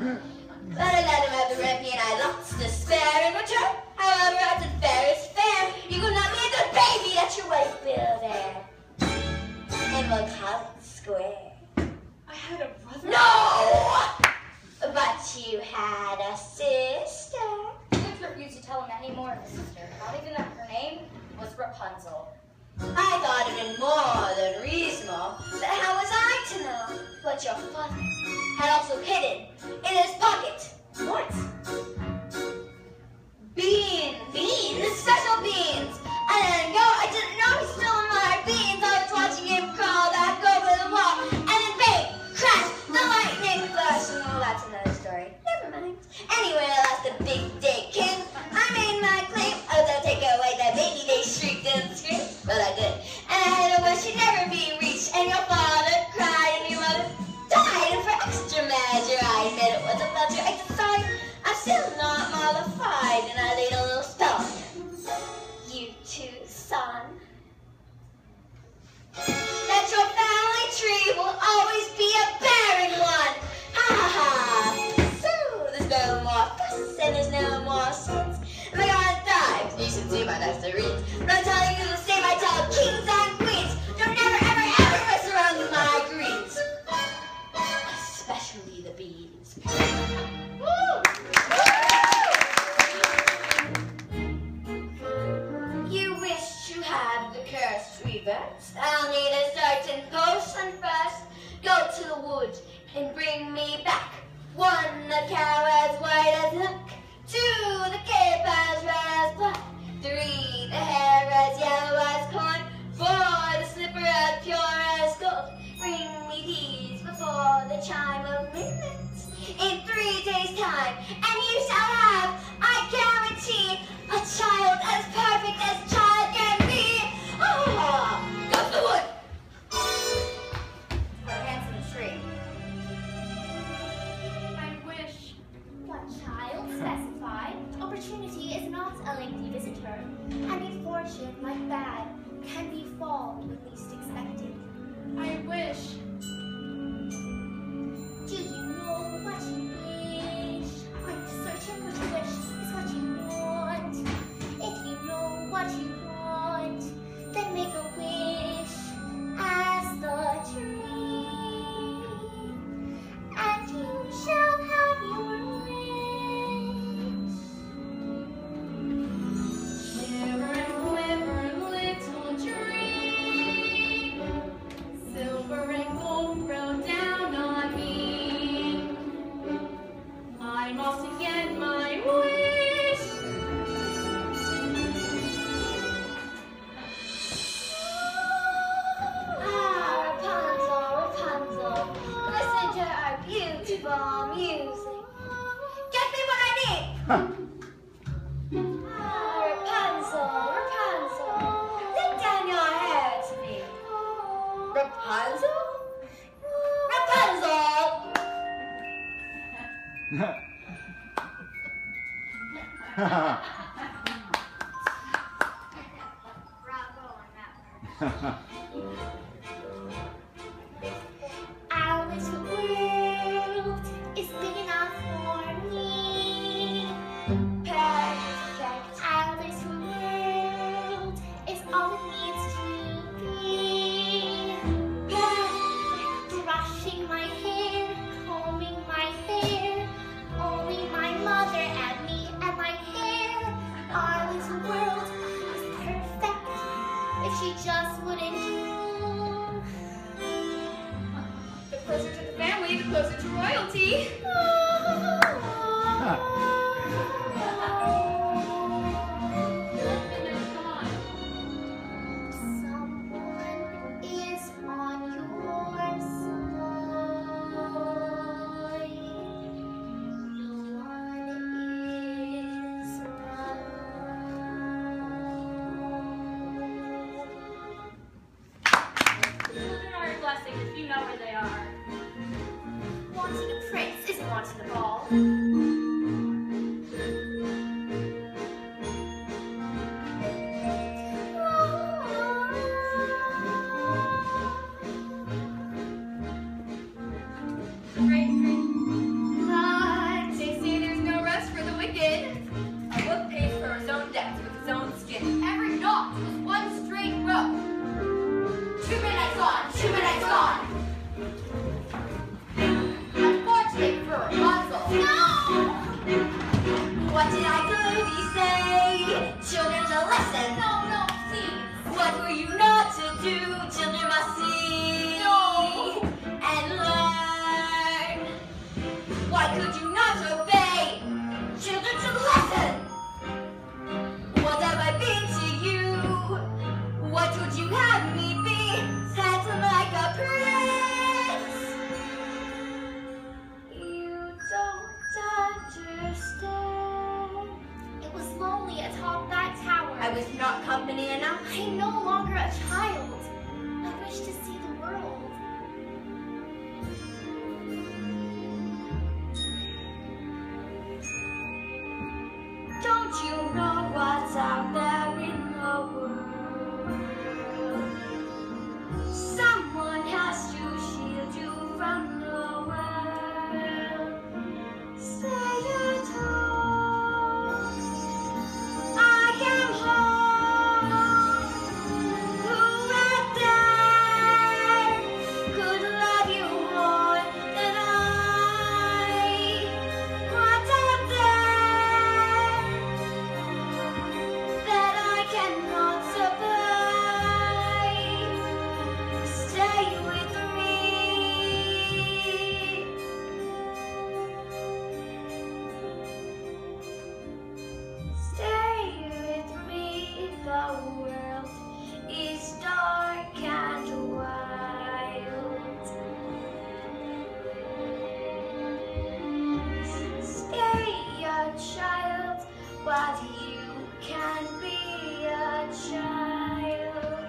But I let him have the rent, and I lost the spare. In return, however, at the fair is fair, you could not be a baby at your wife bill there. And we'll call it square. I had a brother. No! But you had a sister. Cliff refused to tell him any more of his sister, not even that her name was Rapunzel. I thought it more than reasonable, but how was I to know what your father had also hidden in his pocket? What? Beans, beans, special beans. I didn't go, I didn't know he stole my beans. I was watching him crawl back over the wall, and then bang, crash, the lightning flash. Oh, that's another story. Never mind. Anyway, lost the big day king. I made my claim. Oh, they'll take away that baby. They shrieked and screamed. Well, I did. And I had a wish you'd never be reached. And father the cow as white as milk, two the cape as red as black, three the hair as yellow as corn, four the slipper as pure as gold. Bring me these before the chime of midnight in three days' time, Any fortune like bad can befall when least expected. Bravo on that say? Children's a lesson. No, no, please. What were you not to do? Children must see No. and learn. Why could you not obey? Children's a lesson. What have I been to you? What would you have me enough. I'm no longer a child. While you can be a child.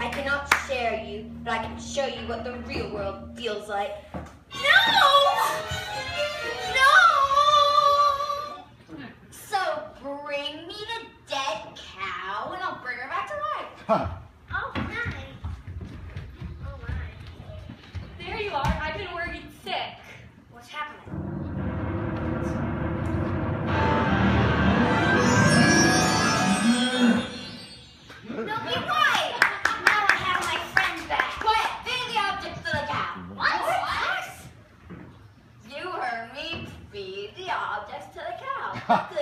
I cannot share you, but I can show you what the real world feels like. Huh. Oh my. Oh my. There you are. I've been worried sick. What's happening? No, be quiet! Now I have my friend back. Quiet! The objects to the cow. What? You heard me. Feed the objects to the cow.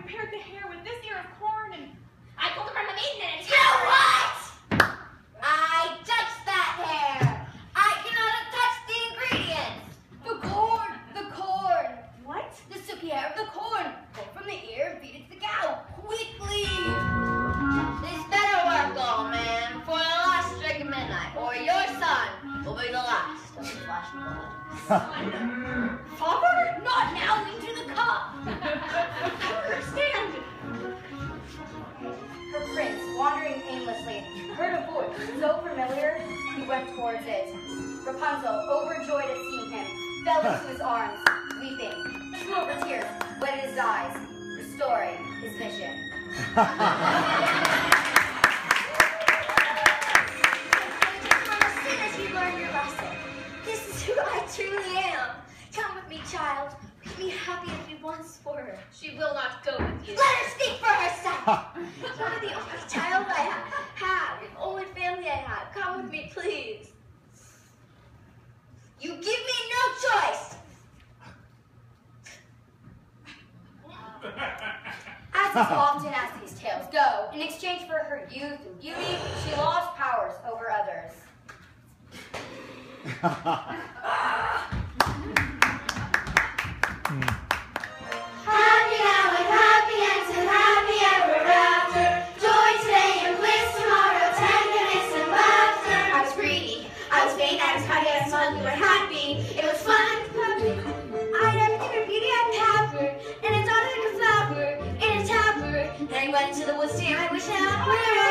prepared the hair with this ear of corn and I pulled it from a maiden and it's You know what? I touched that hair. I cannot touch the ingredients. The corn. The corn. what? The silky hair of the corn. Pull from the ear and feed it to the cow. Quickly. This better work, old man, for the last drink of midnight, or your son will be the last of the flesh and blood. Father? He went towards it. Rapunzel, overjoyed at seeing him, fell into his arms, weeping. Two over tears wetted his eyes, restoring his vision. From as soon you learn your lesson, this is who I truly am. Come with me, child. Be happy as you once were. She will not go with you. Let her speak for herself. You're the only child I ha- have, the only family I have. Come with me, please. You give me no choice. As is often as these tales go, in exchange for her youth and beauty, she lost powers over others. I I I was fun, we were happy. It was fun. I had everything from beauty and pepper, and a daughter like a flower in a tapper. Then I went to the woods to my wish out.